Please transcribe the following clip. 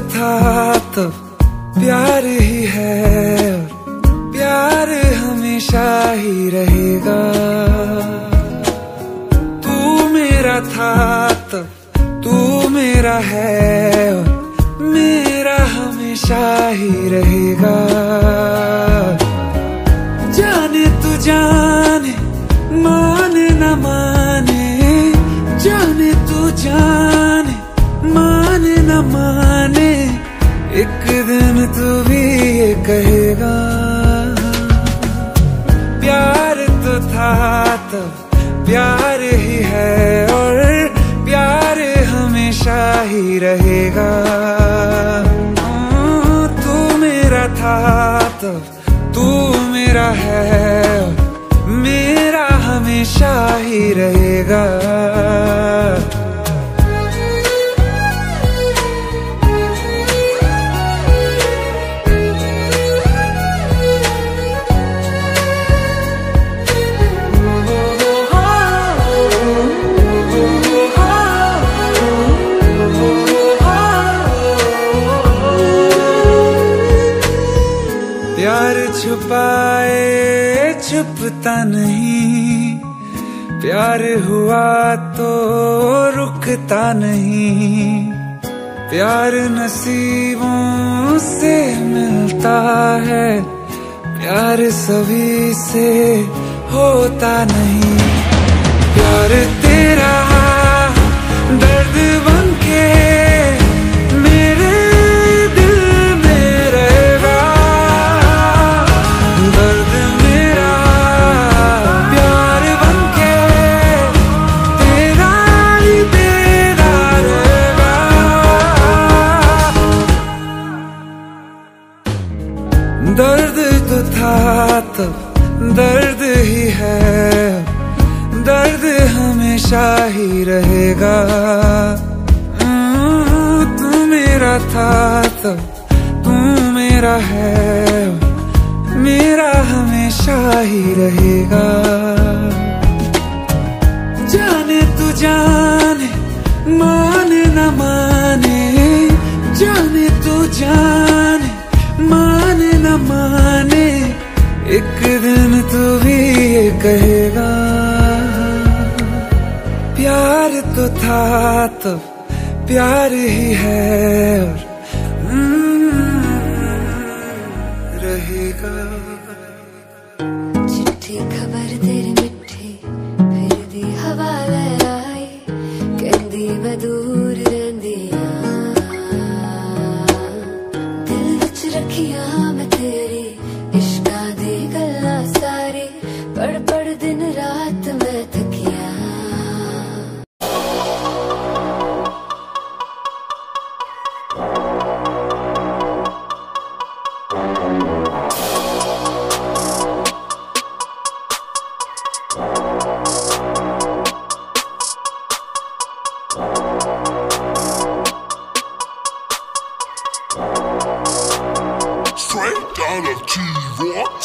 था तो प्यार ही है और प्यार हमेशा ही रहेगा। तू मेरा था तो तू मेरा है और मेरा हमेशा ही रहेगा। जाने तू जाने, माने न माने, जाने तू जाने, माने न माने। दिन तू भी ये कहेगा। प्यार तो था तो प्यार ही है और प्यार हमेशा ही रहेगा। हाँ, तू मेरा था तो तू मेरा है मेरा हमेशा ही रहेगा। प्यार छुपाए, छुपता नहीं। प्यार हुआ तो रुकता नहीं। प्यार नसीबों से मिलता है, प्यार सभी से होता नहीं। प्यार था तब दर्द ही है। दर्द हमेशा ही रहेगा। हम्म, तू मेरा था तब तू मेरा है। मेरा हमेशा ही रहेगा। जाने तू जाने माने न माने। जाने तू जाने। एक दिन तू भी ये कहेगा प्यार तो था तो प्यार ही है और हम्म, रहेगा। Straight out of T-Rock.